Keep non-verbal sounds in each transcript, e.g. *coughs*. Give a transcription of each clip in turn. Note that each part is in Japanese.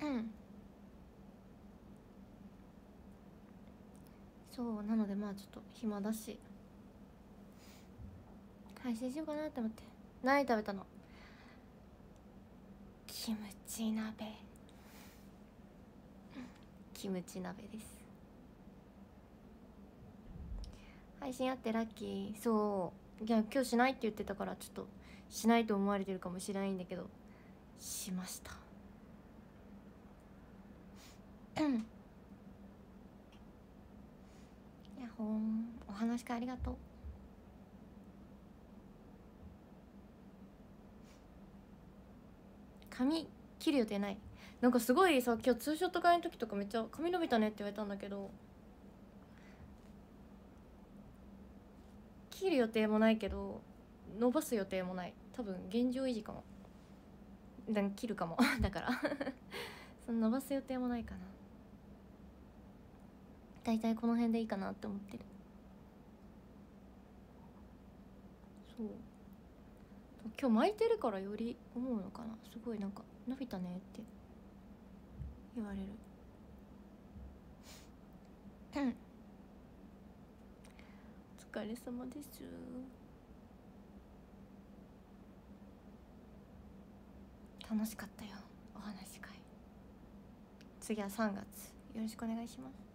うん。そうなのでまあちょっと暇だし配信しようかなって思って。何食べたの？キムチ鍋。キムチ鍋です。配信あってラッキー。そう。いや今日しないって言ってたからちょっとしないと思われてるかもしれないんだけどしました。やっほんお話会ありがとう。髪切る予定ない。なんかすごいさ今日ツーショット会の時とかめっちゃ髪伸びたねって言われたんだけど。切る予定もないけど伸ばす予定もない。多分現状維持かも。だか切るかも。*laughs* だから。*laughs* その伸ばす予定もないかな。大体この辺でいいかなって思ってる。そう。今日巻いてるからより思うのかな。すごいなんか伸びたねって。言われる。*coughs* お疲れ様です。楽しかったよ。お話会。次は3月。よろしくお願いします。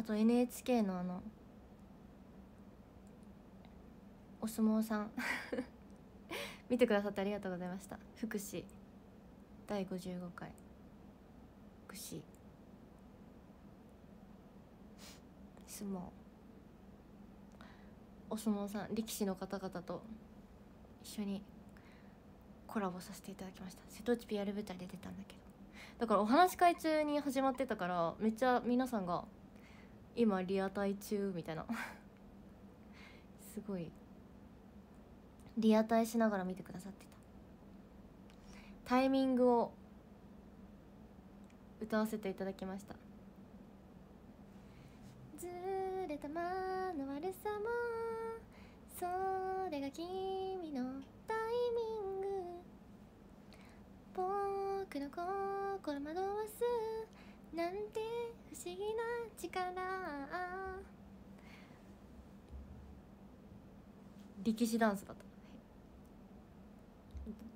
あと NHK のあのお相撲さん。*laughs* 見てくださってありがとうございました。福祉。第55回。福祉。相撲。お相撲さん力士の方々と一緒にコラボさせていただきました。瀬戸内 PR 舞台で出たんだけど。だからお話し会中に始まってたからめっちゃ皆さんが今リアタイ中みたいな。*laughs* すごい。リアタイしながら見てくださってた。タイミングを歌わせていただきました。ずれたまの悪さもそれが君のタイミング。僕の心惑わすなんて不思議な力力士ダンスだった。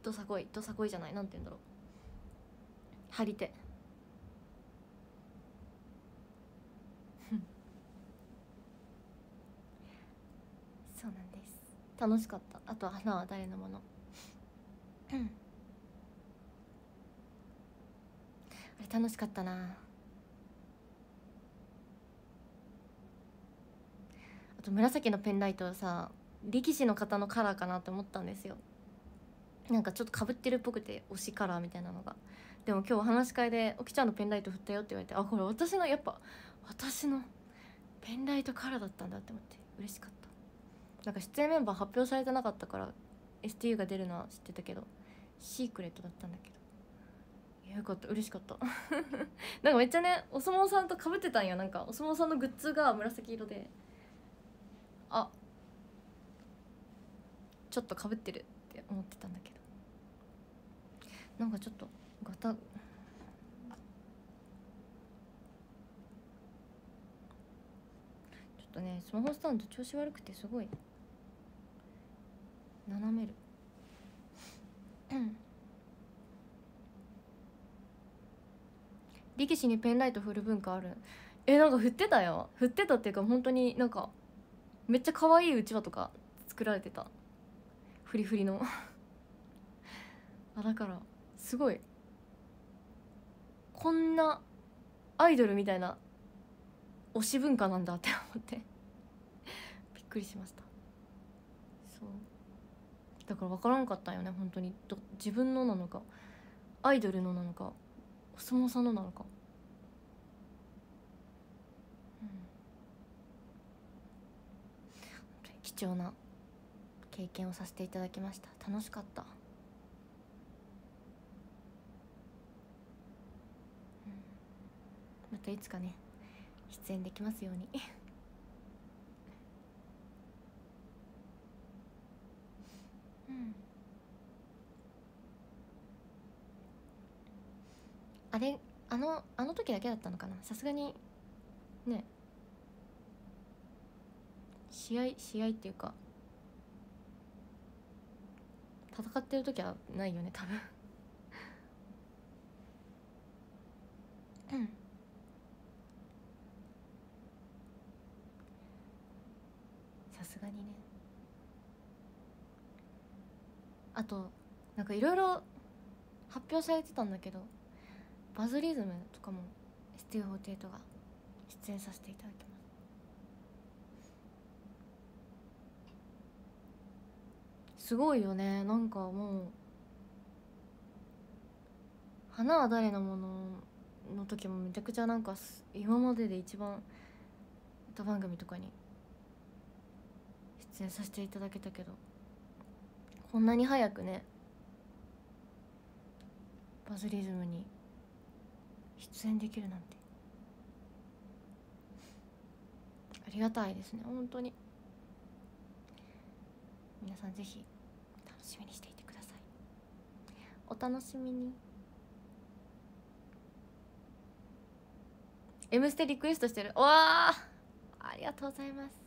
どさこいどさこいじゃないなんて言うんだろう。張り手。そうなんです。楽しかった。あとは花は誰のもの。あれ楽しかったなあと紫のペンライトはさ力士の方のカラーかなって思ったんですよ。なんかちょっとかぶってるっぽくて推しカラーみたいなのが。でも今日お話し会で「おきちゃんのペンライト振ったよ」って言われてあこれ私のやっぱ私のペンライトカラーだったんだって思って嬉しかった。なんか出演メンバー発表されてなかったから STU が出るのは知ってたけどシークレットだったんだけど。よかった。嬉しかった。*laughs* なんかめっちゃねお相撲さんとかぶってたんよ。なんかお相撲さんのグッズが紫色であちょっとかぶってるって思ってたんだけど。なんかちょっとガタちょっとねスマホスタンド調子悪くてすごい斜める。力士にペンライト振る文化ある？えなんか振ってたよ。振ってたっていうか本当になんかめっちゃ可愛いうちわとか作られてた。フリフリの。あだからすごい。こんなアイドルみたいな推し文化なんだって思って。びっくりしました。そう。だから分からんかったよね本当に。ど自分のなのかアイドルのなのかお相撲さんのなのか。うん。本当に貴重な経験をさせていただきました。楽しかった、うん、またいつかね出演できますように。*laughs* うん。あれあのあの時だけだったのかな。さすがにね。試合試合っていうか。戦ってる時はないよね多分。うん。さすがにね。あとなんかいろいろ発表されてたんだけどバズリズムとかも ST48 が出演させていただきますすごいよね。なんかもう「花は誰のもの」の時もめちゃくちゃなんか今までで一番歌番組とかに出演させていただけたけどこんなに早くねバズリズムに出演できるなんて。ありがたいですね本当に。皆さんぜひしみにしていてください。お楽しみに「M ステ」リクエストしてる。わあありがとうございます。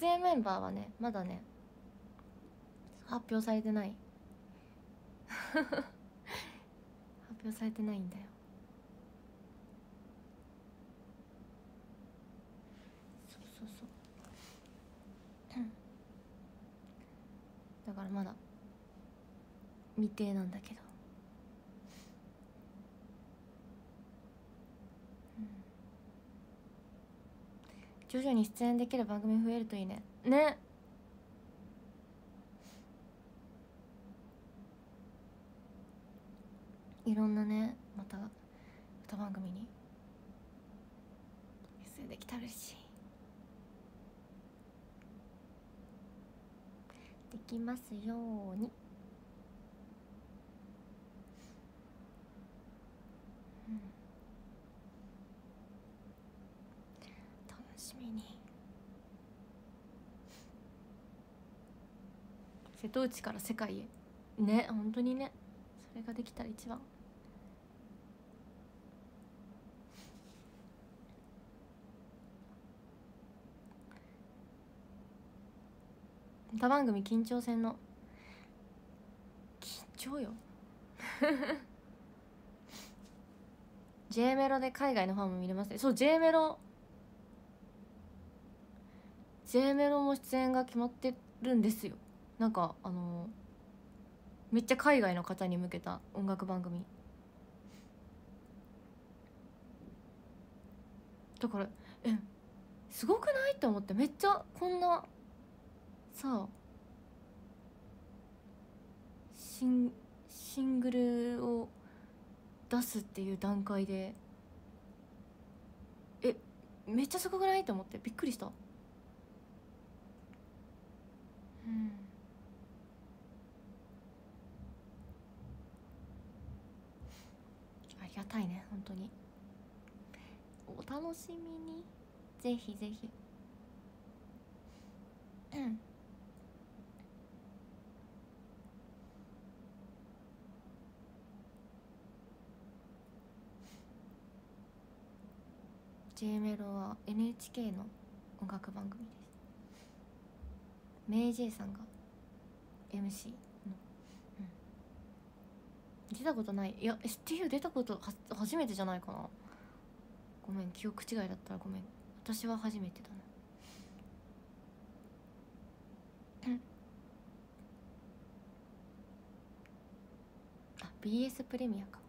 出演メンバーはねまだね発表されてない。*laughs* 発表されてないんだよそうそうそうだからまだ未定なんだけど。うん。徐々に出演できる番組増えるといいね。ね。いろんなねまた歌番組に出演できたるしできますように。楽しみに。瀬戸内から世界へ。ね本当にね。それができたら一番。他番組緊張戦の。緊張よ。*laughs* J メロで海外のファンも見れますね。そう J メロ。J メロも出演が決まってるんですよ。なんかあのめっちゃ海外の方に向けた音楽番組。だからえすごくない？って思ってめっちゃこんなさシンシングルを出すっていう段階で。えめっちゃすごくない？と思って。びっくりした。うん。ありがたいね本当に。お楽しみに。ぜひぜひ。うん。J メロは NHK の音楽番組です。メイジェイさんが MC の、うん、出たことない。いや STU 出たことは初めてじゃないかな。ごめん記憶違いだったらごめん。私は初めてだな。う *coughs* んあ BS プレミアか。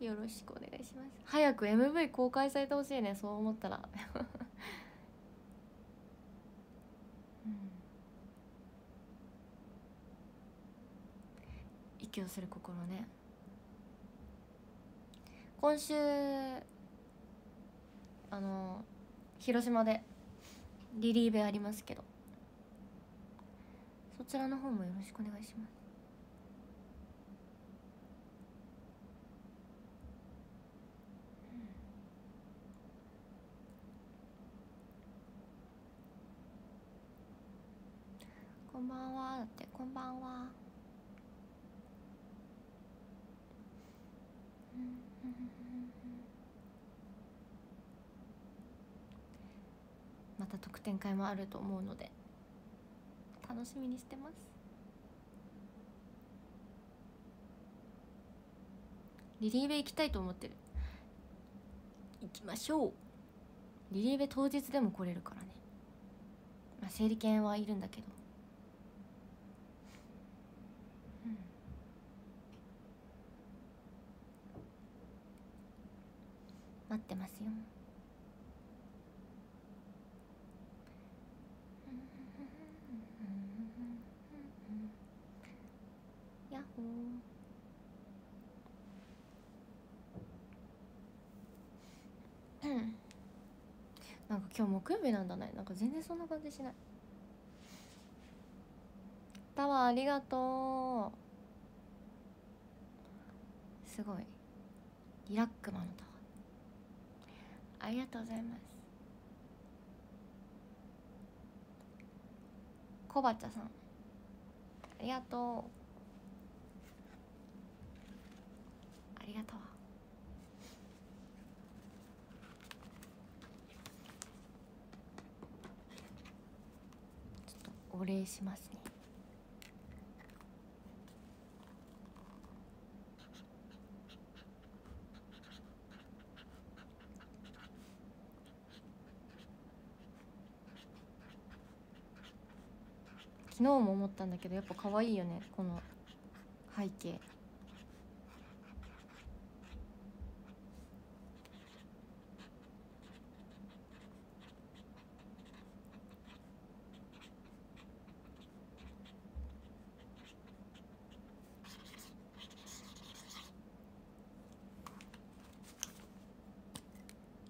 よろしくお願いします。早く MV 公開されてほしいねそう思ったら。*laughs* うん。息をする心ね。今週あの広島でリリーベありますけど。そちらの方もよろしくお願いします。こんばんは。だってこんばんは。また特典会もあると思うので楽しみにしてます。リリーベ行きたいと思ってる。行きましょう。リリーベ当日でも来れるからね。まあ整理券はいるんだけど。待ってますよ。やっほー。なんか今日木曜日なんだね。なんか全然そんな感じしない。タワーありがとう。すごい。リラックマのタありがとうございます。コバチャさん。ありがとう。ありがとう。ちょっとお礼しますね。昨日も思ったんだけどやっぱ可愛いよねこの背景。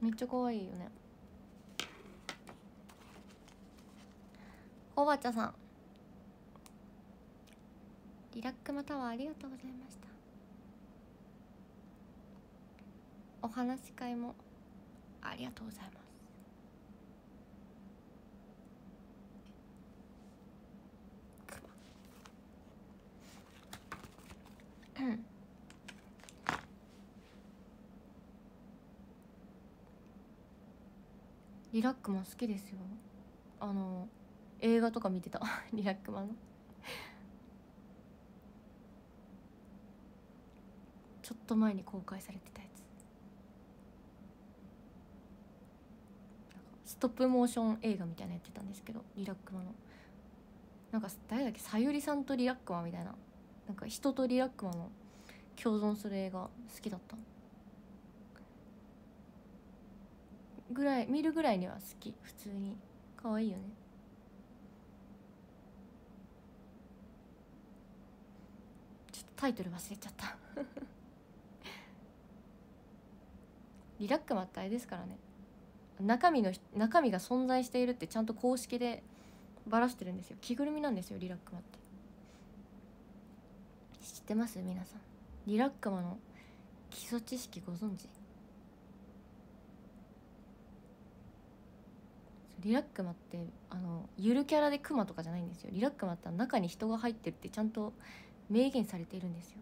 めっちゃ可愛いよね。おばあちゃんさん。リラックマタワーありがとうございました。お話し会もありがとうございます。うんリラックマ好きですよ。あの映画とか見てた。*laughs* リラックマのちょっと前に公開されてたやつ。ストップモーション映画みたいなやってたんですけどリラックマの。なんか誰だっけ？さゆりさんとリラックマみたいな。なんか人とリラックマの共存する映画好きだった。ぐらい見るぐらいには好き。普通に。可愛いよね。ちょっとタイトル忘れちゃった。リラックマってあれですからね。中身の中身が存在しているってちゃんと公式でばらしてるんですよ。着ぐるみなんですよリラックマって。知ってます？皆さん。リラックマの基礎知識ご存知？リラックマってあのゆるキャラでクマとかじゃないんですよ。リラックマって中に人が入ってるってちゃんと明言されているんですよ。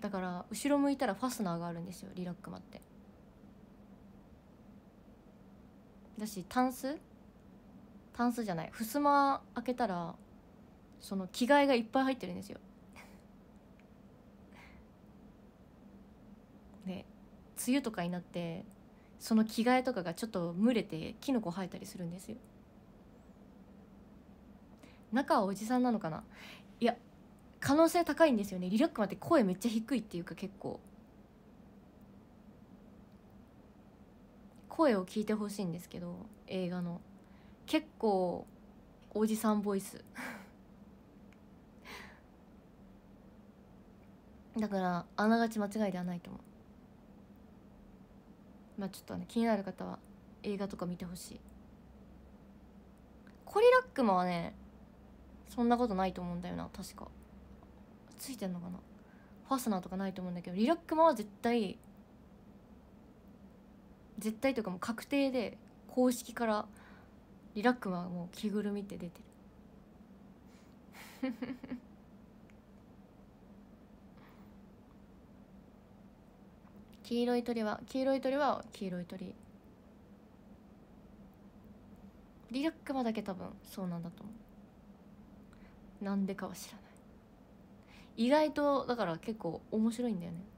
だから後ろ向いたらファスナーがあるんですよリラックマって。だしタンス？タンスじゃない。襖開けたらその着替えがいっぱい入ってるんですよ。*laughs* で梅雨とかになってその着替えとかがちょっと蒸れてキノコ生えたりするんですよ。中はおじさんなのかな？いや可能性高いんですよね。リラックマって声めっちゃ低いっていうか結構。声を聞いてほしいんですけど映画の。結構おじさんボイス。*laughs* だからあながち間違いではないと思う。まあちょっとね気になる方は映画とか見てほしい。コリラックマはねそんなことないと思うんだよな確か。ついてんのかな。ファスナーとかないと思うんだけどリラックマは絶対絶対とかもう確定で公式からリラックマはもう着ぐるみって出てる。*laughs* 黄色い鳥は黄色い鳥は黄色い鳥。リラックマだけ多分そうなんだと思う。なんでかは知らない。意外とだから結構面白いんだよね。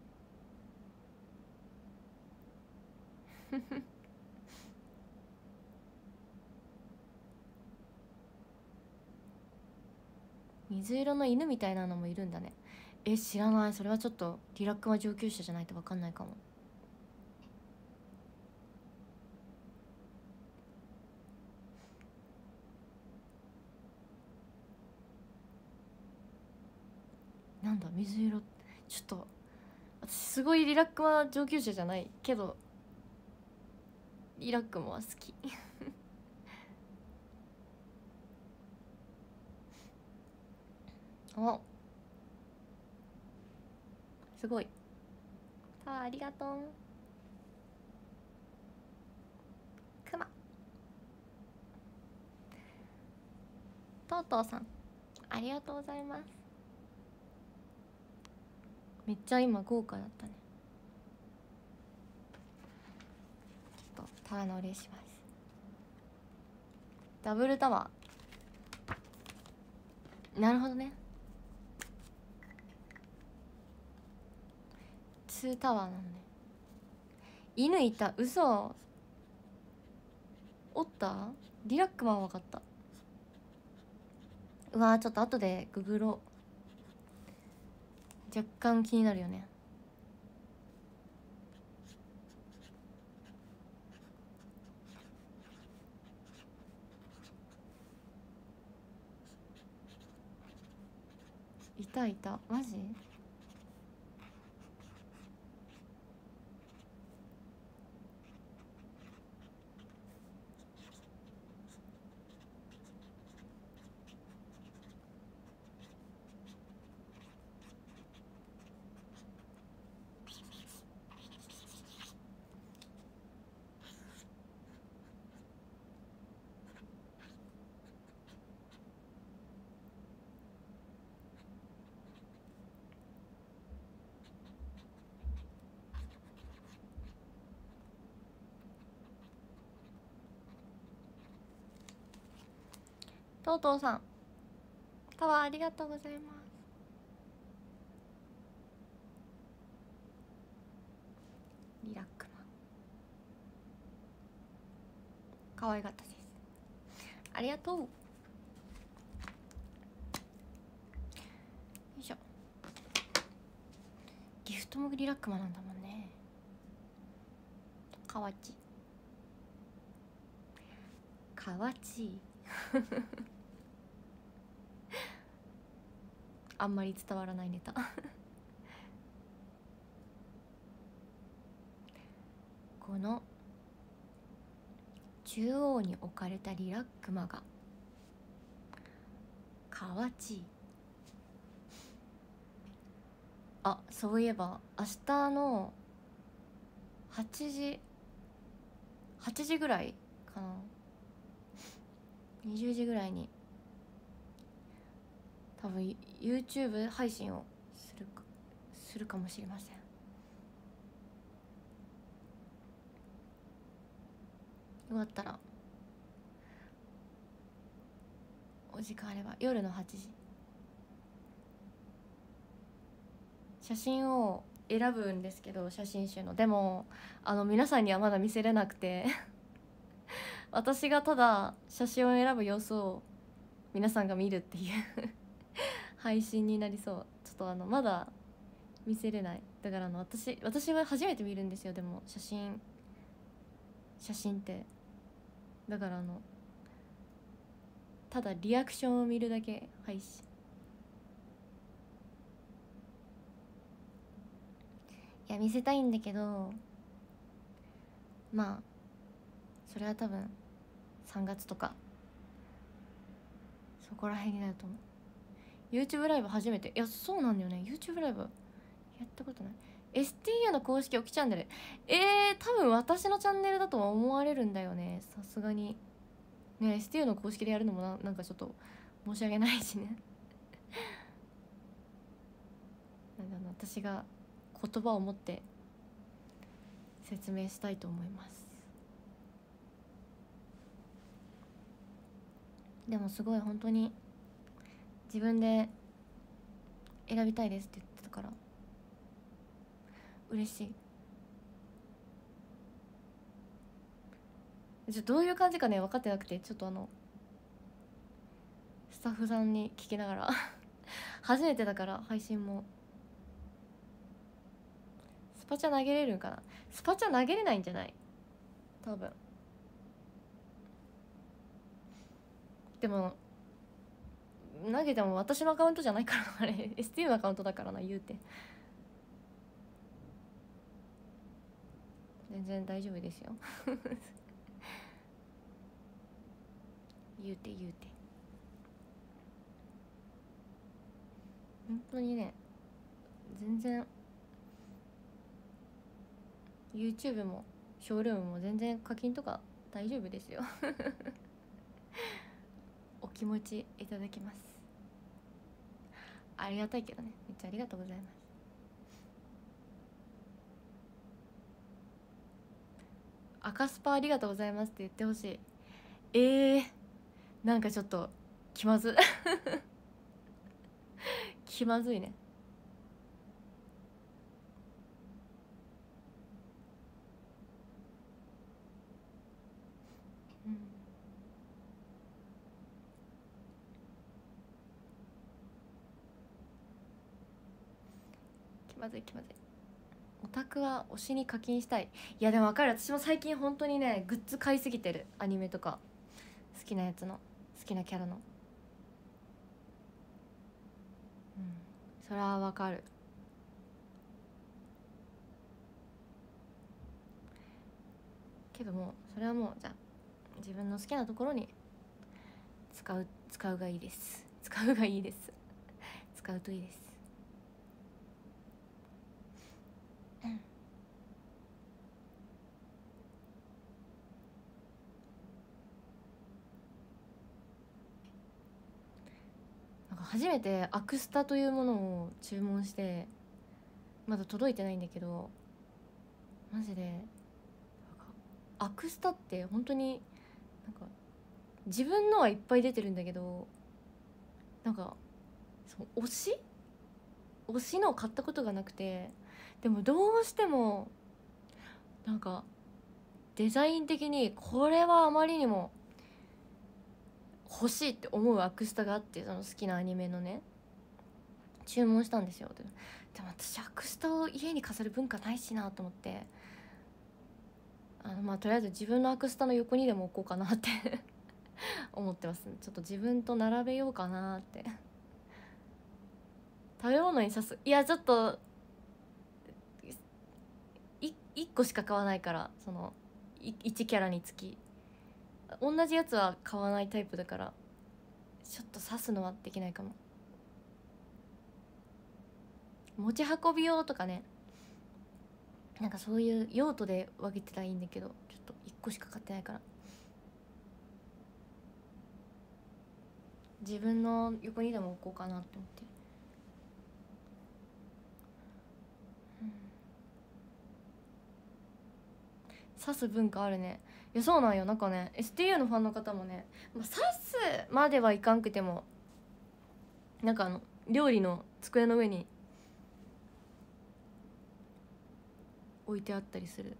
*laughs* 水色の犬みたいなのもいるんだね。え知らない。それはちょっとリラックマ上級者じゃないと分かんないかも。なんだ水色。ちょっと私すごいリラックマ上級者じゃないけどリラックマは好き。お。すごい。あありがとう。とうとうさん。ありがとうございます。めっちゃ今豪華だったねちょっとターのお礼します。ダブルタワー。なるほどね。ツータワーなんね犬いた。嘘。おった？リラックマン分かった。うわちょっと後でググろう。若干気になるよねいたいた。マジ？とうとうさん。タワーありがとうございます。リラックマン。可愛かったです。ありがとう。よいしょ。ギフトもリラックマなんだもんね。かわちかわちいあんまり伝わらないネタ。*laughs* この中央に置かれたリラックマがかわちいあそういえば明日の8時8時ぐらいかな。20時ぐらいに多分 YouTube 配信をするかするかもしれません。よかったらお時間あれば夜の8時。写真を選ぶんですけど写真集の。でもあの皆さんにはまだ見せれなくて *laughs* 私がただ写真を選ぶ様子を皆さんが見るっていう。配信になりそう。ちょっとあのまだ見せれない。だからあの私私は初めて見るんですよでも写真。写真って。だからあのただリアクションを見るだけ配信。いや見せたいんだけどまあそれは多分3月とかそこら辺になると思う。YouTube ライブ初めて。いやそうなんだよね。YouTube ライブやったことない。STU の公式オキチャンネル。えー、多分私のチャンネルだとは思われるんだよね。さすがに。ね STU の公式でやるのもななんかちょっと申し訳ないしね。*laughs* なんだ私が言葉を持って説明したいと思います。でもすごい本当に自分で選びたいですって言ってたから。嬉しい。ちょどういう感じかね分かってなくてちょっとあのスタッフさんに聞きながら。*laughs* 初めてだから配信も。スパチャ投げれるんかな。スパチャ投げれないんじゃない？多分。でも投げても私のアカウントじゃないからあれ。STU のアカウントだからな言うて。全然大丈夫ですよ。言うて言うて。本当にね全然 YouTube もショールームも全然課金とか大丈夫ですよ。お気持ちいただきます。ありがたいけどね。めっちゃありがとうございます。赤スパありがとうございますって言ってほしい。えー、なんかちょっと気まず。*laughs* 気まずいね。気まずい気まずい。オタクは推しに課金したい。いやでも分かる。私も最近本当にねグッズ買いすぎてる。アニメとか。好きなやつの。好きなキャラの。うん。それは分かる。けどもそれはもうじゃあ自分の好きなところに使う使うがいいです。使うがいいです。使うといいです。なんか初めてアクスタというものを注文してまだ届いてないんだけどマジでアクスタって本当になんか自分のはいっぱい出てるんだけどなんかそう推し？推しの買ったことがなくてでもどうしてもなんかデザイン的にこれはあまりにも欲しいって思うアクスタがあってその好きなアニメのね。注文したんですよ。でも私アクスタを家に飾る文化ないしなと思って。あのまあとりあえず自分のアクスタの横にでも置こうかなって *laughs* 思ってます。ちょっと自分と並べようかなって。食べ物に刺す。いやちょっと1個しか買わないからその1キャラにつき。同じやつは買わないタイプだからちょっと刺すのはできないかも。持ち運び用とかね。なんかそういう用途で分けてたらいいんだけどちょっと1個しか買ってないから。自分の横にでも置こうかなって思って。刺す文化あるね。いやそうなんよ。なんかね STU のファンの方もね、まあ、刺すまではいかんくてもなんかあの料理の机の上に置いてあったりする。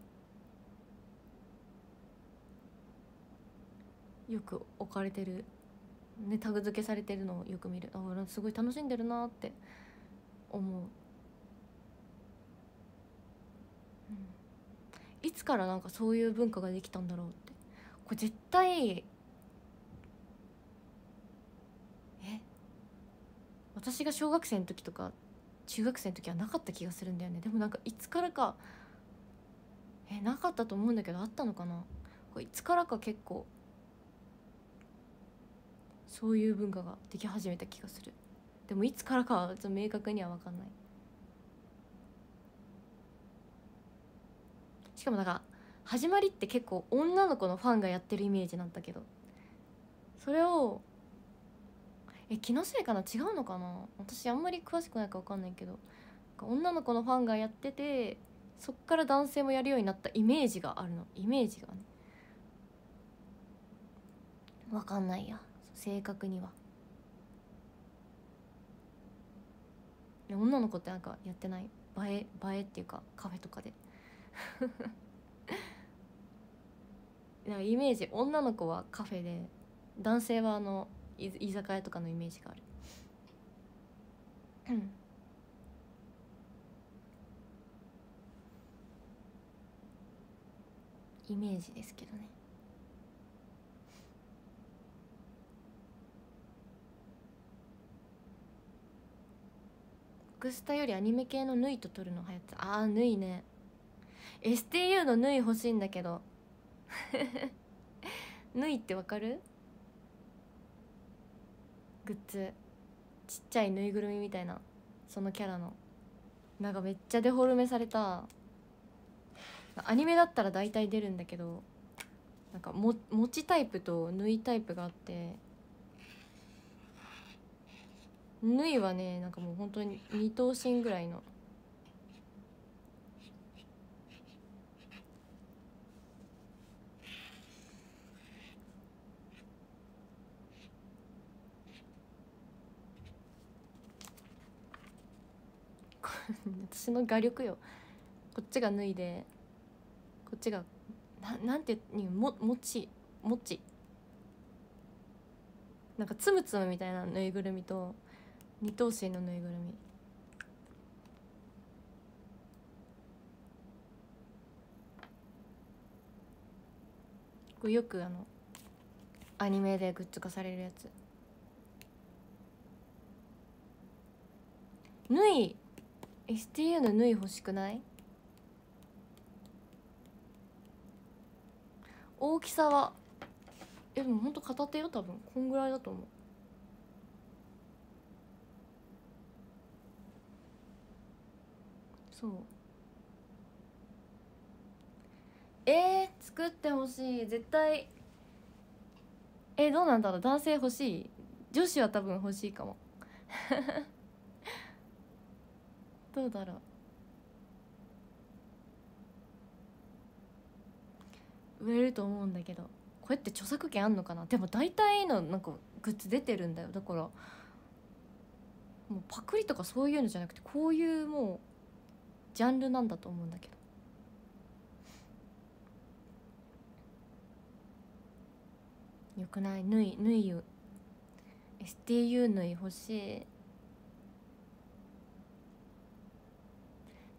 よく置かれてる。ねタグ付けされてるのをよく見る。あ俺すごい楽しんでるなって思う。いつからなんかそういう文化ができたんだろうって。これ絶対え？私が小学生の時とか中学生の時はなかった気がするんだよね。でもなんかいつからかえなかったと思うんだけどあったのかな？これいつからか結構そういう文化ができ始めた気がする。でもいつからかはちょっと明確には分かんない。しかもなんか始まりって結構女の子のファンがやってるイメージなんだけど。それをえ気のせいかな？違うのかな？私あんまり詳しくないか分かんないけど。女の子のファンがやっててそっから男性もやるようになったイメージがあるの。イメージがね。分かんないや。正確には。女の子ってなんかやってない？映え映えっていうかカフェとかで。*laughs* なんかイメージ女の子はカフェで男性はあの居酒屋とかのイメージがある。イメージですけどね。クスタよりアニメ系の縫いと撮るの流行ってああ縫いね。STU の縫い欲しいんだけど。*laughs* 縫いってわかる？グッズ。ちっちゃいぬいぐるみみたいな。そのキャラの。なんかめっちゃデフォルメされた。アニメだったら大体出るんだけど。なんかも持ちタイプと縫いタイプがあって。縫いはねなんかもう本当に二頭身ぐらいの。私の画力よ。こっちが脱いでこっちがななんてももちもち。なんかつむつむみたいなぬいぐるみと二頭身のぬいぐるみ。これよくあのアニメでグッズ化されるやつ。縫い STU の縫い欲しくない？大きさは？えでもほんと片手よ多分。こんぐらいだと思う。そう。えー、作ってほしい。絶対。えー、どうなんだろう。男性欲しい？女子は多分欲しいかも。*laughs* どうだろう。売れると思うんだけど。これって著作権あんのかな？でも大体のなんかグッズ出てるんだよ。だからもうパクリとかそういうのじゃなくてこういうもうジャンルなんだと思うんだけど。よくない？縫い縫い STU 縫い欲しい。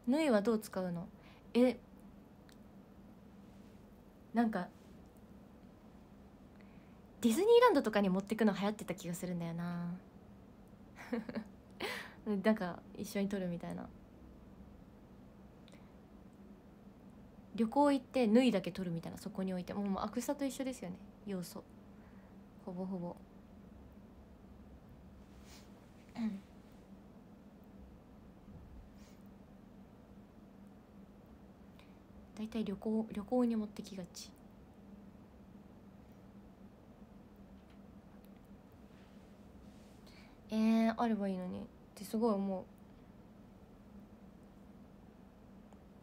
縫いはどう使うの？えなんかディズニーランドとかに持ってくの流行ってた気がするんだよな。*laughs* なんか一緒に撮るみたいな。旅行行って縫いだけ取るみたいなそこに置いて。もうアクスタと一緒ですよね。要素。ほぼほぼうん大体旅行旅行に持ってきがち。えー、あればいいのに。ってすごい思う。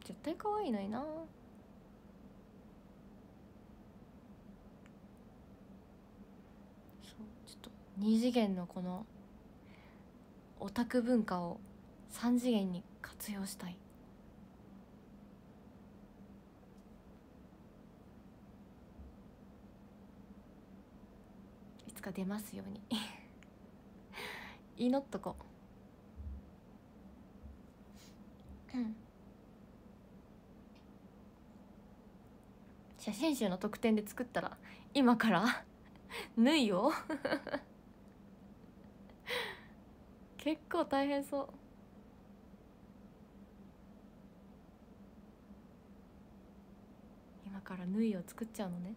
絶対可愛いのにな。そうちょっと2次元のこのオタク文化を3次元に活用したい。つか出ますように。*laughs* 祈っとこう。うん。写真集の特典で作ったら今から *laughs* 縫いを。*laughs* 結構大変そう。今から縫いを作っちゃうのね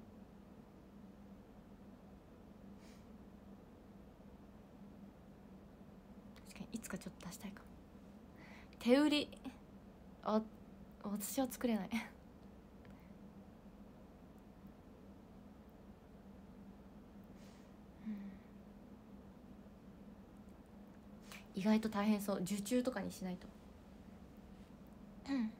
いつかちょっと出したいかも。手売り。あ私は作れない。意外と大変そう。受注とかにしないと。うん。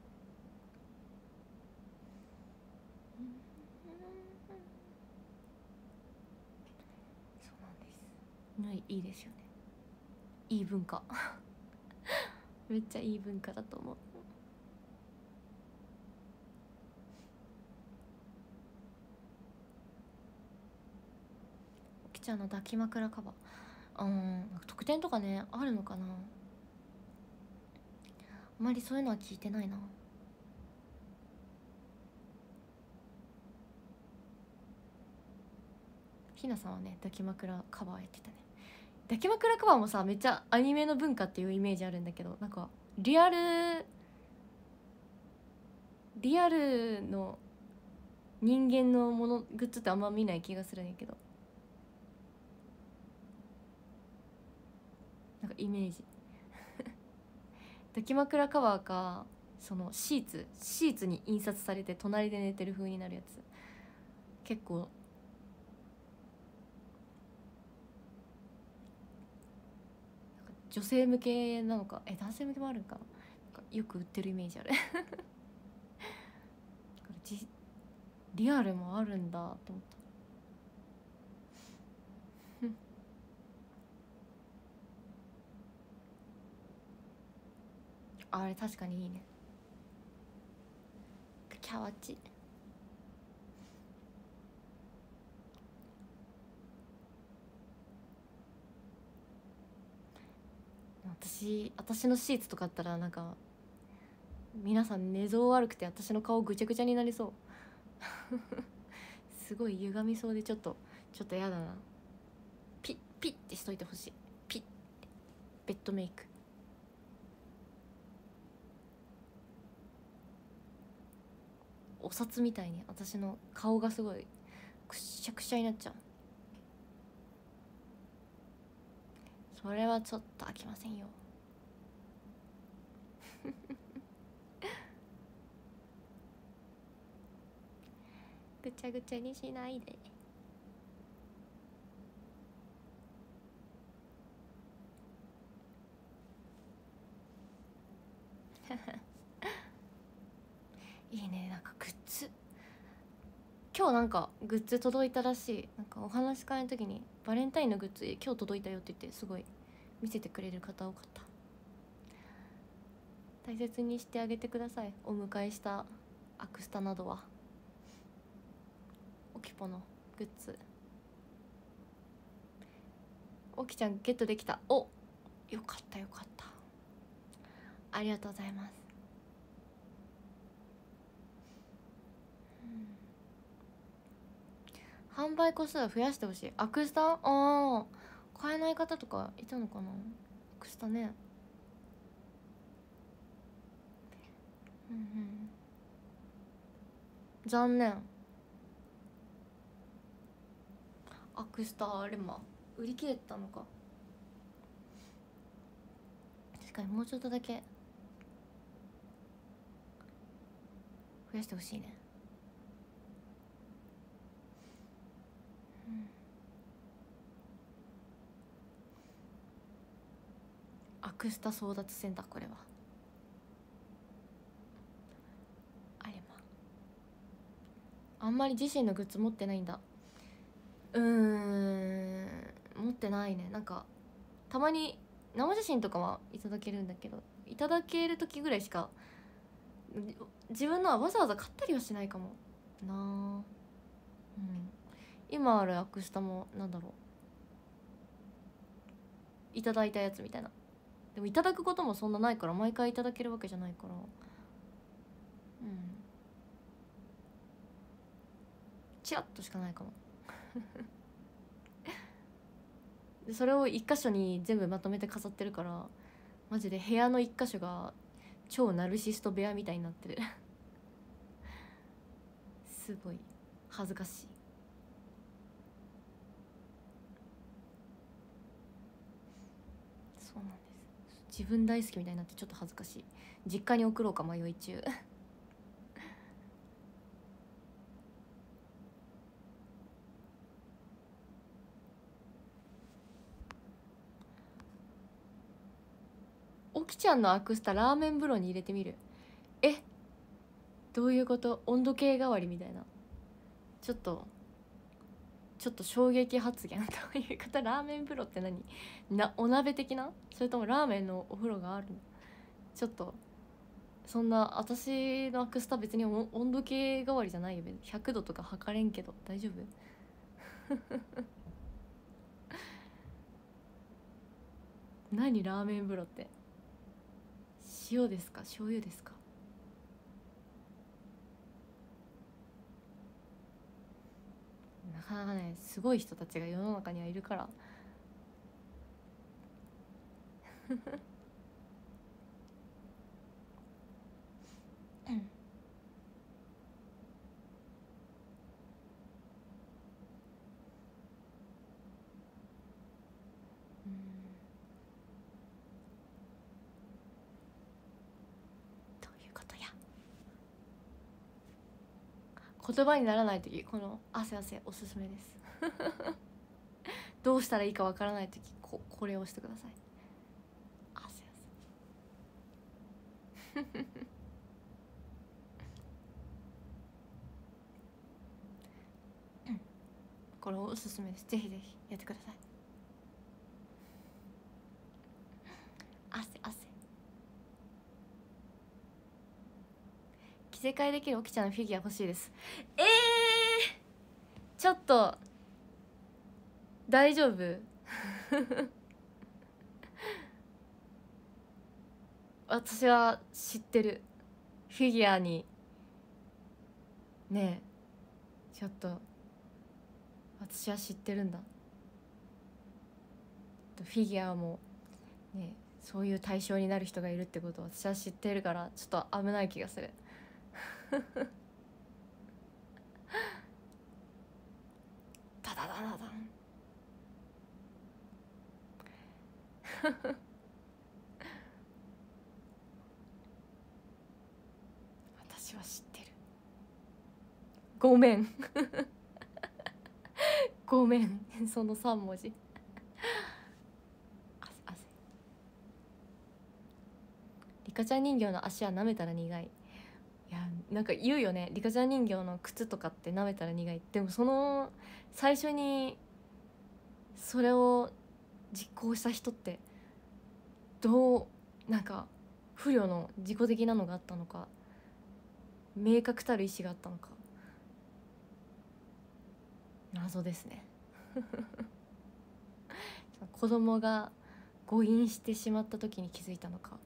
そうなん。ですねいいですよねいい文化。*laughs* めっちゃいい文化だと思う。きちゃんの抱き枕カバー。うん特典とかねあるのかな。あまりそういうのは聞いてないな。ひなさんはね抱き枕カバーやってたね。抱き枕カバーもさめっちゃアニメの文化っていうイメージあるんだけどなんかリアルリアルの人間のものグッズってあんま見ない気がするんやけどなんかイメージ。*laughs* 抱き枕カバーかそのシーツシーツに印刷されて隣で寝てる風になるやつ。結構女性向けなのか？え男性向けもあるんか？なよく売ってるイメージある。*laughs* リアルもあるんだと思った。*laughs* あれ確かにいいね。キャワチ。私私のシーツとかあったらなんか皆さん寝相悪くて私の顔ぐちゃぐちゃになりそう。*laughs* すごい歪みそうでちょっとちょっとやだな。ピッピッてしといてほしい。ピッベッドメイク。お札みたいに私の顔がすごいくしゃくしゃになっちゃう。それはちょっと飽きませんよ。ぐちゃぐちゃにしないで。*laughs* いいねなんかグッズ。今日なんかグッズ届いたらしい。なんかお話し会の時にバレンタインのグッズ今日届いたよって言ってすごい見せてくれる方多かった。大切にしてあげてください。お迎えしたアクスタなどは。オキポのグッズ。オキちゃんゲットできた。およかったよかった。ありがとうございます。販売個数は増やしてほしい。アクスタ？ああ買えない方とかいたのかな？アクスタね。うんうん。残念。アクスタ？あれま売り切れたのか。確かにもうちょっとだけ。増やしてほしいね。アクスタ争奪戦だこれは。あれまあ。んまり自身のグッズ持ってないんだ。うーん。持ってないね。なんかたまに生写真とかはいただけるんだけどいただける時ぐらいしか自分のはわざわざ買ったりはしないかも。なあ。うん。今あるアクスタもなんだろう。いただいたやつみたいな。でもいただくこともそんなないから毎回いただけるわけじゃないから。うん。チラッとしかないかも。*laughs* それを一箇所に全部まとめて飾ってるからマジで部屋の一箇所が超ナルシスト部屋みたいになってる。*laughs* すごい。恥ずかしいそうなんです自分大好きみたいになってちょっと恥ずかしい。実家に送ろうか迷い中。きちゃんのアクスタラーメン風呂に入れてみる。え？どういうこと？温度計代わりみたいな。ちょっとちょっと衝撃発言？*laughs* どういう方ラーメン風呂って何？なお鍋的な？それともラーメンのお風呂がある？ちょっとそんな私のアクスタ別に温度計代わりじゃないよ。100度とか測れんけど。大丈夫？*laughs* 何ラーメン風呂って？塩ですか？醤油ですか？かなかねすごい人たちが世の中にはいるから。うん。言葉にならない時この汗汗おすすめです。どうしたらいいかわからない時ここれをしてください。汗汗これおすすめです。ぜひぜひやってください。汗汗正解できるオキちゃんのフィギュア欲しいです。えー、ちょっと大丈夫？*laughs* 私は知ってる。フィギュアに。ねえ。ちょっと私は知ってるんだ。フィギュアもねそういう対象になる人がいるってことを私は知ってるからちょっと危ない気がする。ダダダダダン私は知ってる。ごめん。*laughs* ごめん。その3文字。リカちゃん人形の足は舐めたら苦い。やなんか言うよね。リカちゃん人形の靴とかって舐めたら苦い。でもその最初にそれを実行した人ってどうなんか不慮の自己的なのがあったのか明確たる意志があったのか。謎ですね。*laughs* 子供が誤飲してしまった時に気づいたのか。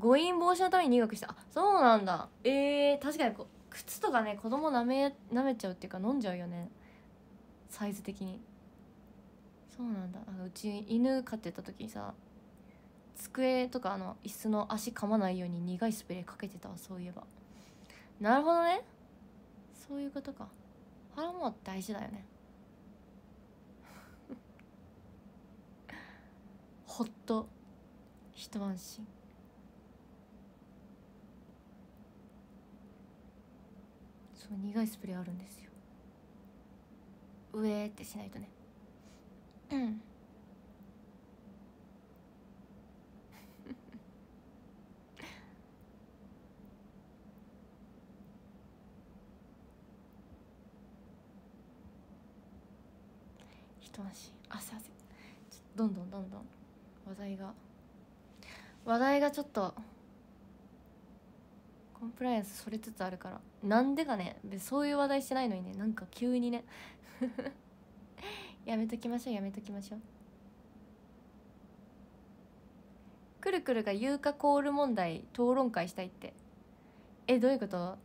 誤飲防止のために入学した。そうなんだ。えー、確かにこ靴とかね子供なめ舐めちゃうっていうか飲んじゃうよね。サイズ的に。そうなんだ。あうち犬飼ってた時にさ机とかあの椅子の足噛まないように苦いスプレーかけてたわそういえば。なるほどね。そういうことか。あれも大事だよね。*laughs* ほっと。一安心。そう苦いスプレーあるんですよ。上ってしないとね。う *laughs* ん一足汗。汗どんどんどんどん。話題が。話題がちょっとコンプライアンスそれつつあるから。なんでかねそういう話題してないのにねなんか急にね。*laughs* やめときましょうやめときましょう。くるくるが有価コール問題討論会したいって。えどういうこと？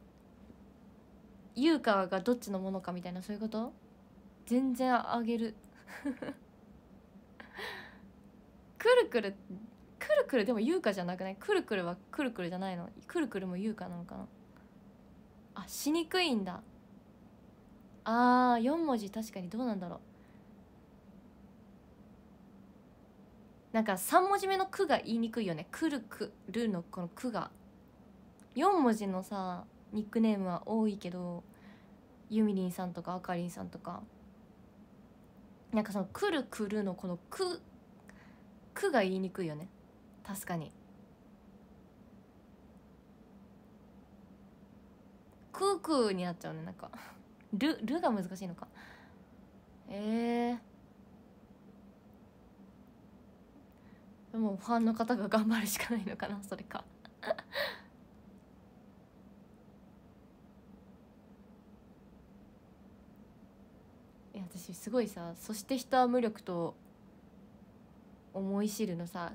有価がどっちのものかみたいなそういうこと？全然あげる。*laughs* くるくるくるくるでも優香じゃなくない？くるくるはくるくるじゃないの？くるくるも優香なのかな？あしにくいんだ。あー4文字確かにどうなんだろう。なんか3文字目の「く」が言いにくいよね「くるくる」のこの「く」が。4文字のさニックネームは多いけどゆみりんさんとかあかりんさんとか。なんかその「くるくる」のこの「く」「く」が言いにくいよね。確かに。クークになっちゃうねなんか。*laughs* ルルが難しいのか。ええー、もファンの方が頑張るしかないのかなそれか。*laughs* いや私すごいさ「そして人は無力と思い知る」のさ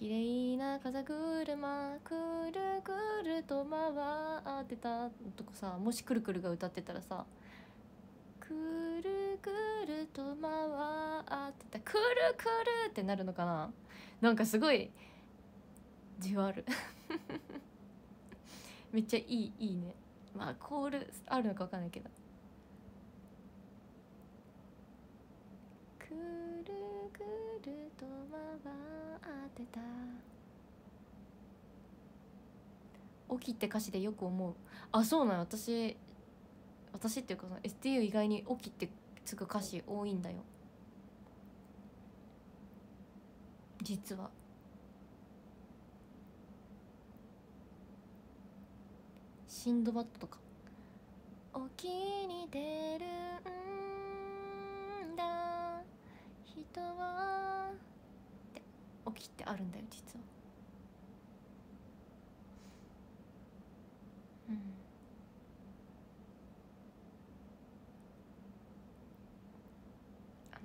綺麗な風車くるくると回ってたとかさもしくるくるが歌ってたらさくるくると回ってた。くるくるってなるのかな？なんかすごいじわる。*laughs* めっちゃいいいいね。まあコールあるのか分かんないけど。くるくると回ってた「起き」って歌詞でよく思う。あそうなの私私っていうかその STU 意外に「起き」ってつく歌詞多いんだよ。実は。シンドバッドとか「沖に出るんだ人は」って「起き」ってあるんだよ実は。うん。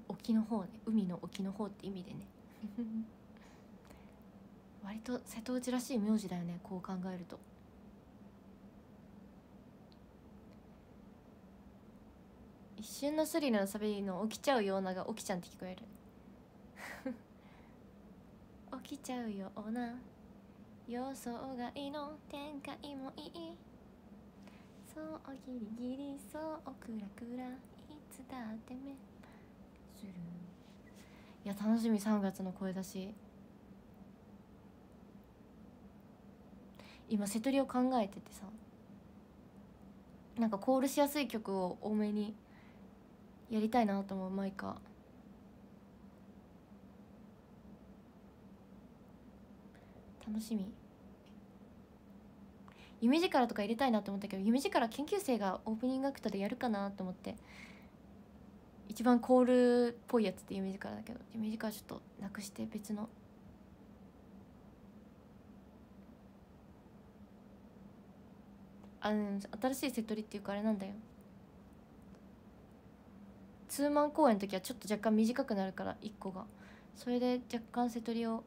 沖の方ね海の沖の方って意味でね。*laughs* 割と瀬戸内らしい名字だよねこう考えると一瞬のスリルのサビの起きちゃうようなが起きちゃんって聞こえる。*laughs* 起きちゃうような予想外の展開もいい。そうギリギリそうクラクラいつだって目。する。いや楽しみ3月の声出し。今瀬戸りを考えててさ。なんかコールしやすい曲を多めにやりたいなと思うマイカ。楽しみ。夢力とか入れたいなと思ったけど夢力研究生がオープニングアクトでやるかなと思って。一番コールっぽいやつって夢力だけど夢力ちょっとなくして別の。あの新しいセトリっていうかあれなんだよ。ツーマン公演の時はちょっと若干短くなるから1個が。それで若干セトリを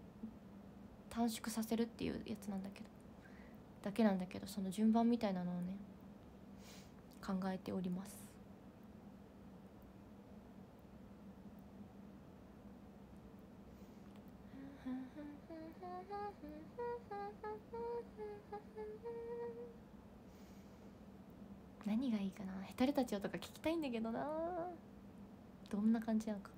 短縮させるっていうやつなんだけど。だけなんだけどその順番みたいなのをね考えております。何がいいかな。ヘタレたちよとか聞きたいんだけどな。どんな感じなのか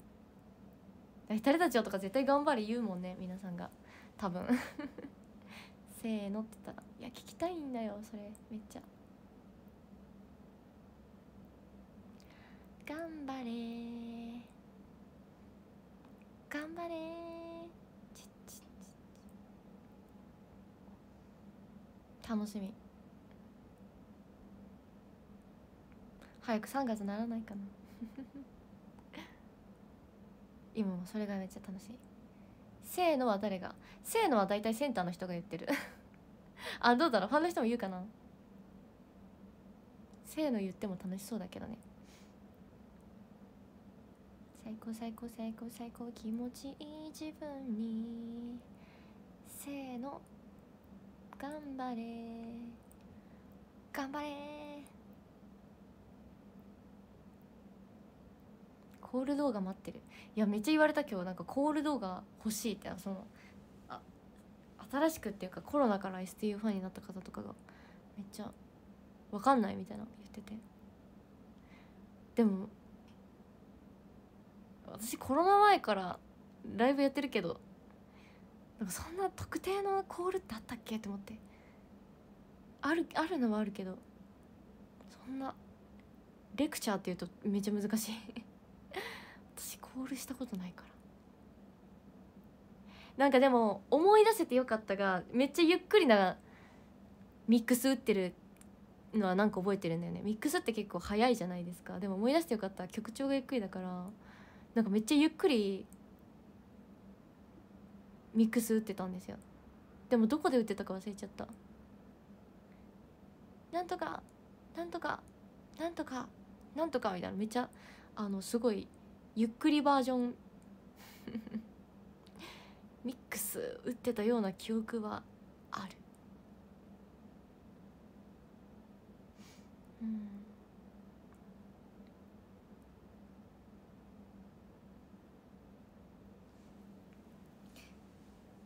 ヘタレたちよとか絶対頑張れ言うもんね皆さんが。多分。*laughs* せーのって言ったらいや聞きたいんだよそれめっちゃ。頑張れ頑張れちっちち楽しみ。早く3月ならないかな。*laughs* 今もそれがめっちゃ楽しい。せーのは誰が？せーのは大体センターの人が言ってる。*laughs* あどうだろう？ファンの人も言うかな？せーの言っても楽しそうだけどね。最高最高最高最高気持ちいい自分に。せーの。頑張れ。頑張れ。コール動画待ってる。いやめっちゃ言われた今日なんかコール動画欲しいって。そのあ新しくっていうかコロナから STU ファンになった方とかがめっちゃ分かんないみたいな言ってて。でも私コロナ前からライブやってるけどなんかそんな特定のコールってあったっけと思って。あるあるのはあるけどそんなレクチャーっていうとめっちゃ難しい。私コールしたことないから。なんかでも思い出せてよかったがめっちゃゆっくりなミックス打ってるのはなんか覚えてるんだよね。ミックスって結構早いじゃないですか。でも思い出してよかった。曲調がゆっくりだからなんかめっちゃゆっくりミックス打ってたんですよ。でもどこで打ってたか忘れちゃった。なんとかなんとかなんとかなんとかみたいな。めっちゃあのすごいゆっくりバージョン。*laughs* ミックス打ってたような記憶はある。うん。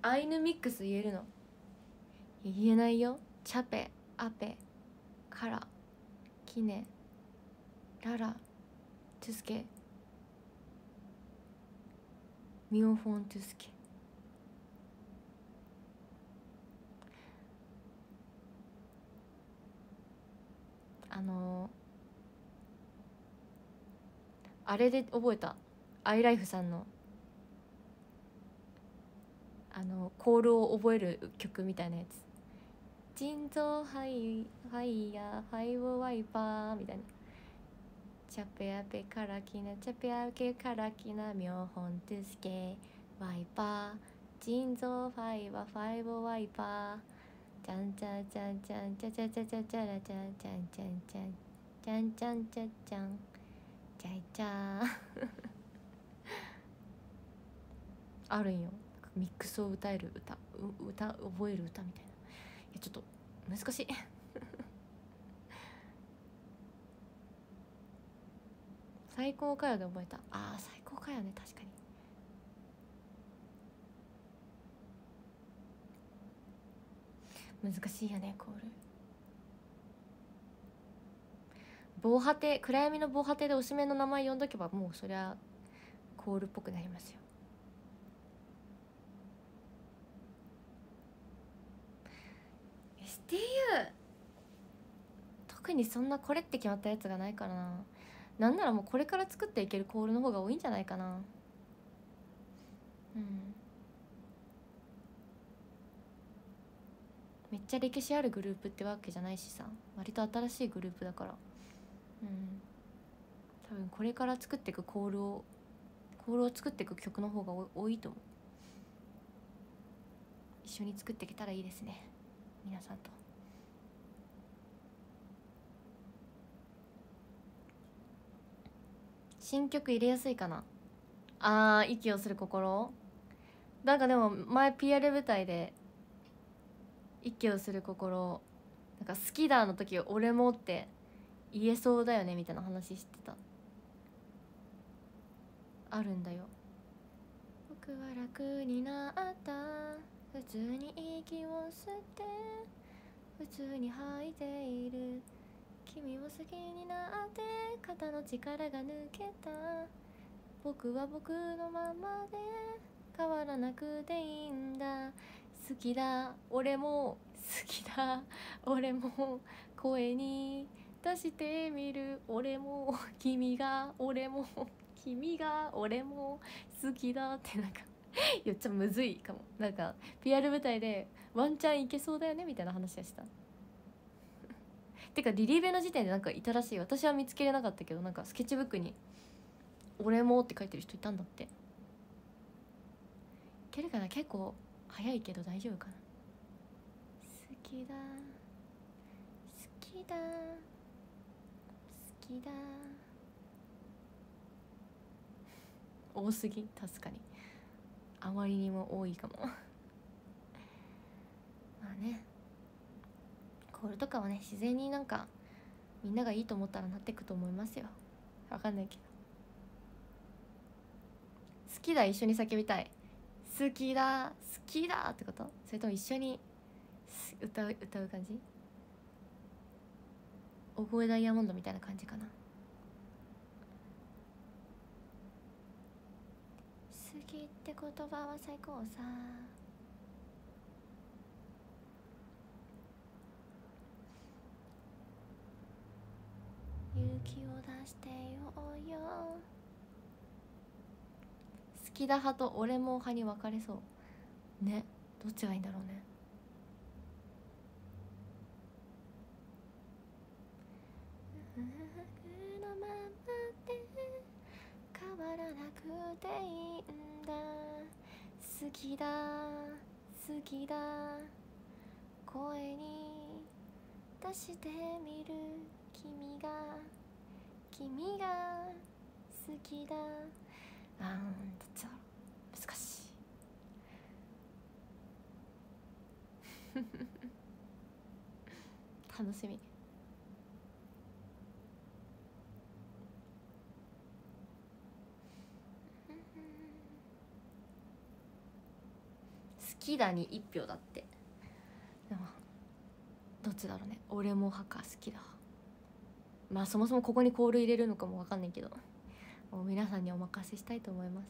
アイヌミックス言えるの？言えないよ。チャペアペカラキネララトゥスケ。ミオフォントゥスケ。あのあれで覚えた？アイライフさんの。あのコールを覚える曲みたいなやつ「腎臓ハイファイヤーファイワイパー」みたいな「チャペアペカラキナチャペアペカラキナミョホントゥスケワイパー」「腎臓ファイはファイブワイパー」ちゃんちゃんちゃんちゃんちゃちゃちゃちゃちゃらちゃんちゃんちゃんちゃんちゃんちゃんちゃちゃんちゃいちゃあるんよミックスを歌える歌う歌覚える歌みたいないやちょっと難しい最高かよで覚えた。あー最高かよね確かに。難しいよねコール。防波堤暗闇の防波堤でおしめの名前呼んどけばもうそりゃコールっぽくなりますよ。STU 特にそんなこれって決まったやつがないからな。なんならもうこれから作っていけるコールの方が多いんじゃないかな。うん。めっちゃ歴史あるグループってわけじゃないしさ。割と新しいグループだから。うん。多分これから作っていくコールをコールを作っていく曲の方が多いと思う。一緒に作っていけたらいいですね。皆さんと。新曲入れやすいかな。あー息をする心？なんかでも前 PR 舞台で息をする心なんか好きだの時俺もって言えそうだよねみたいな話してた。あるんだよ。僕は楽になった。普通に息を吸って普通に吐いている。君を好きになって肩の力が抜けた。僕は僕のままで変わらなくていいんだ。好きだ。俺も好きだ。俺も声に出してみる。俺も君が俺も君が俺も好きだってなんか言っちゃむずいかも。なんか PR 舞台でワンチャンいけそうだよねみたいな話はした。てかリリーベの時点でなんかいたらしい。私は見つけれなかったけどなんかスケッチブックに「俺も」って書いてる人いたんだって。いけるかな？結構早いけど大丈夫かな？好きだ好きだ好きだ多すぎ。確かに。あまりにも多いかも。まあね。コールとかはね自然になんかみんながいいと思ったらなっていくと思いますよ。わかんないけど。好きだ一緒に叫びたい。好きだ好きだってこと？それとも一緒に歌う歌う感じ？お声ダイヤモンドみたいな感じかな。好きって言葉は最高さ。勇気を出してようよ。好きだ派と俺も派に分かれそう。ね。どっちがいいんだろうね。のままで変わらなくていいんだ。好きだ好きだ。声に出してみる。君が君が好きだ。あーどっちだろう難しい。*laughs* 楽しみ。*laughs* 好きだに1票だって。でもどっちだろうね。俺も派か好きだ。まあそもそもここにコール入れるのかも分かんないけどもう皆さんにお任せしたいと思います。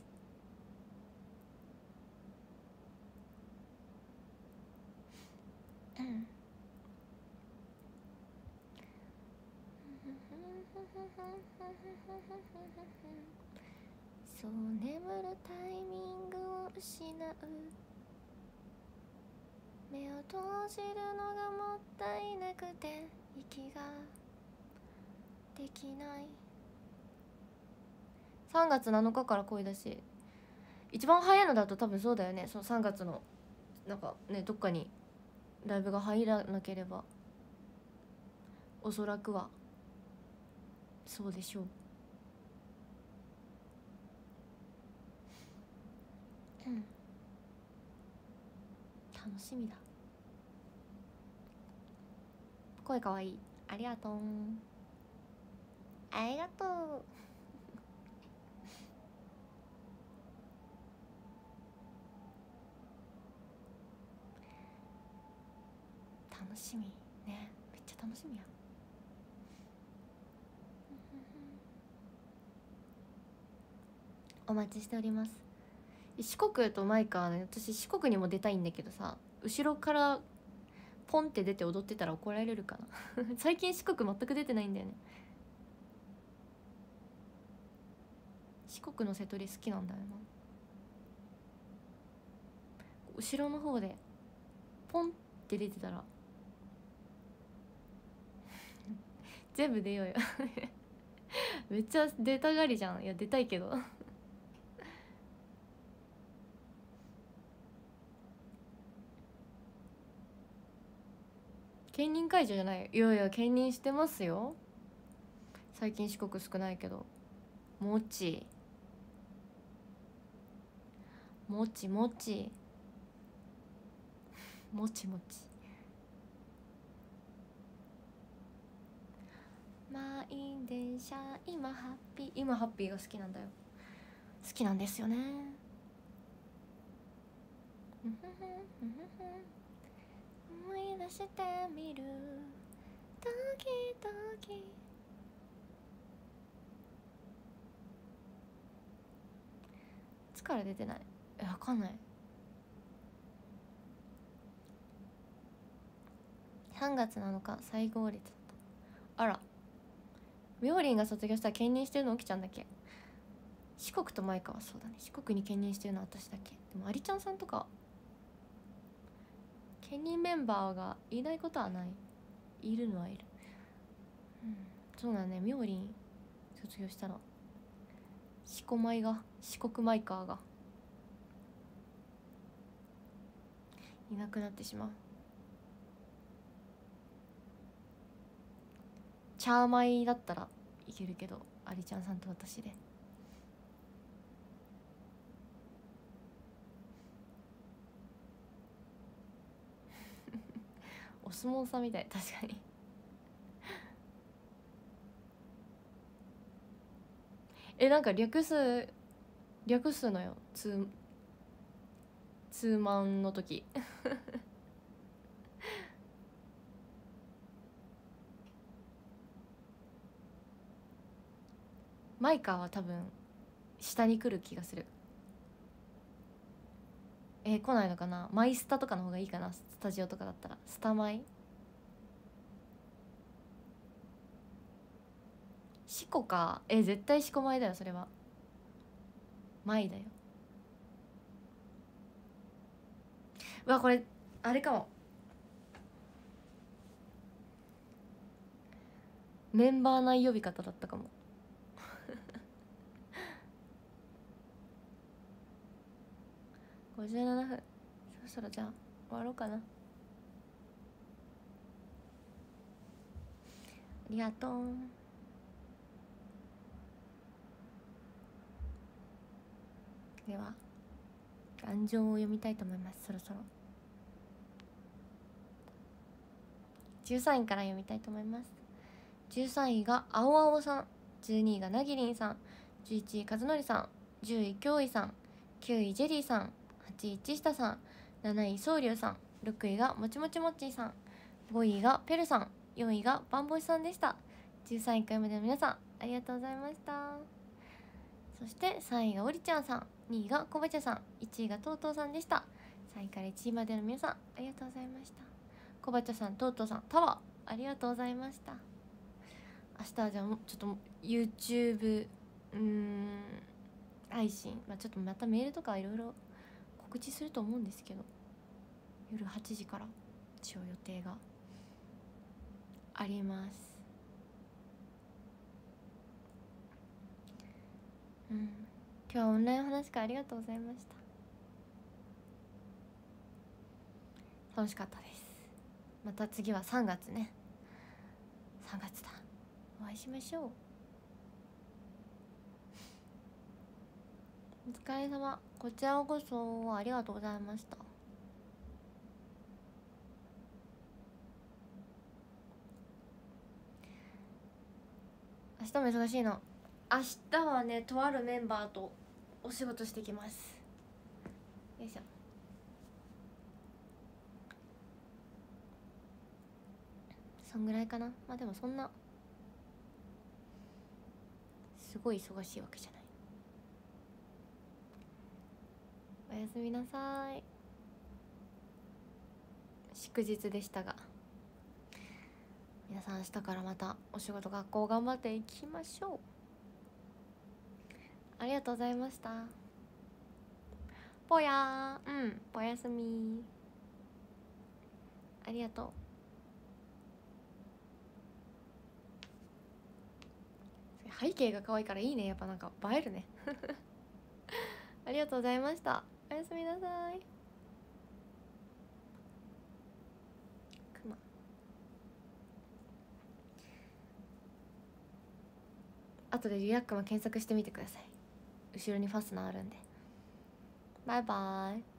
そう眠るタイミングを失う。目を閉じるのがもったいなくて息ができない。3月7日から恋だし。一番早いのだと多分そうだよね。その3月のなんかねどっかにライブが入らなければ。おそらくは。そうでしょう。うん。楽しみだ。声かわいい。ありがとう。ありがとう。楽しみ。ね。めっちゃ楽しみや。お待ちしております。四国とマイカはね。私四国にも出たいんだけどさ後ろからポンって出て踊ってたら怒られるかな。*laughs* 最近四国全く出てないんだよね。四国の瀬戸り好きなんだよな。後ろの方でポンって出てたら *laughs* 全部出ようよ。*laughs* めっちゃ出たがりじゃん。いや出たいけど。*laughs* 兼任解除じゃない。いやいや兼任してますよ。最近四国少ないけど。もち。もちもち。もちもち。満員電車今ハッピー。今ハッピーが好きなんだよ。好きなんですよね。思い出してみる。ドキドキいつから出てない。えわかんない。3月7日最後列だった。あら。みょうりんが卒業したら兼任してるの起きちゃんだっけ？四国と舞香はそうだね。四国に兼任してるのは私だけ？でもありちゃんさんとか。兼任メンバーがいないことはない。いるのはいる。うん。そうだね。みょうりん卒業したら。四股舞が四国マイカーが。いなくなってしまう。チャーマイだったらいけるけどアリちゃんさんと私で。*laughs* お相撲さんみたい。確かに。えなんか略す略すのよ。ツーツーマンの時。マイカは多分下に来る気がする。えー、来ないのかな？マイスタとかの方がいいかな？スタジオとかだったら。スタマイ？シコか？えー、絶対シコマイだよそれは。マイだよ。うわこれあれかも。メンバー内呼び方だったかも。57分。そろそろじゃあ終わろうかな。ありがとう。では感情を読みたいと思います。そろそろ。13位から読みたいと思います。13位が青青さん。12位がなぎりんさん。11位和則さん。10位京井さん。9位ジェリーさん。8位千下さん7位宗龍さん6位がもちもちもっちーさん5位がペルさん4位がバンボシさんでした。13回目での皆さんありがとうございました。そして3位がおりちゃんさん2位がこばちゃさん1位がとうとうさんでした。3位から1位までの皆さんありがとうございました。こばちゃさんとうとうさんタワーありがとうございました。明日はじゃあちょっと YouTube うーん配信、まあ、ちょっとまたメールとかいろいろ告知すると思うんですけど夜8時から一応予定が。あります。うん。今日はオンライン話会ありがとうございました。楽しかったです。また次は3月ね。3月だ。お会いしましょう。お疲れ様。こちらこそありがとうございました。明日も忙しいの？明日はねとあるメンバーとお仕事してきます。よいしょ。そんぐらいかな？まあでもそんなすごい忙しいわけじゃないおやすみなさい。祝日でしたが皆さん明日からまたお仕事学校頑張っていきましょう。ありがとうございました。ぽやうん。おやすみ。ありがとう。背景が可愛いからいいね。やっぱなんか映えるね。*laughs* ありがとうございましたおやすみなさい。くま後でリラックマ検索してみてください。後ろにファスナーあるんで。バイバイ。